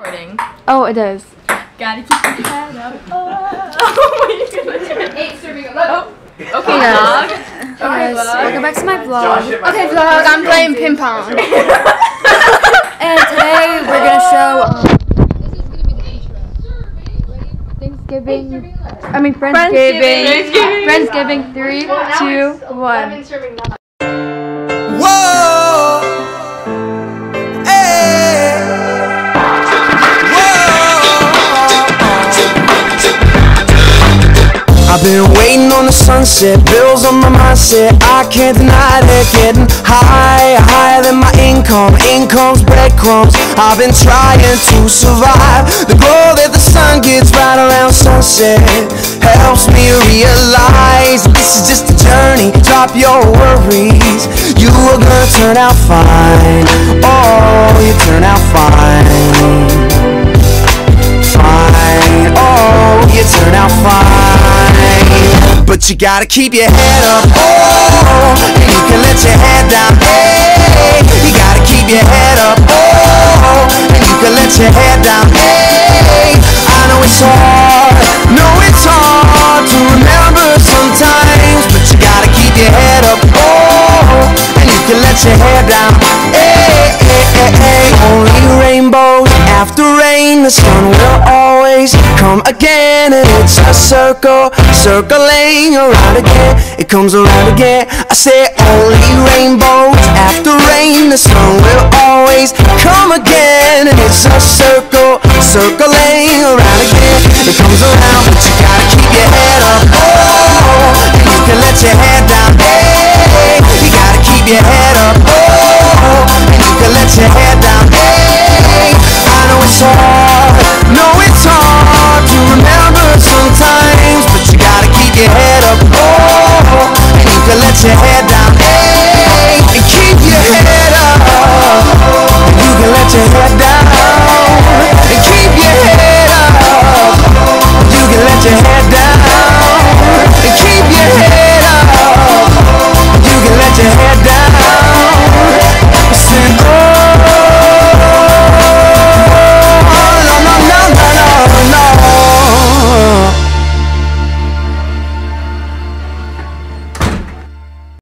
recording. Oh, it is. Gotta keep your head up. Oh, what are you? Eight serving eleven. Okay, vlog. guys. Guys, welcome back to my vlog. Okay, vlog. I'm playing ping pong. And today we're gonna show um, This is gonna be the intro. Thanksgiving. I mean Friendsgiving. Friendsgiving. Friendsgiving. Three, two, one. I've been waiting on the sunset, bills on my mindset. I can't deny it, getting higher, higher than my income. Income's breadcrumbs. I've been trying to survive. The glow that the sun gets right around sunset helps me realize this is just a journey. Drop your worries. You are gonna turn out fine. Oh, you turn out fine. You gotta keep your head up. Oh, and you can let your head down. Hey, you gotta keep your head up. Oh, and you can let your head down. Hey, I know it's hard. Know it's hard to remember sometimes, but you gotta keep your head up. Oh, and you can let your hair down. Hey, hey, hey, hey. Only rainbows after rain. The sun will come again, and it's a circle, circling around again. It comes around again. I say only rainbows after rain. The sun will always come again, and it's a circle, circle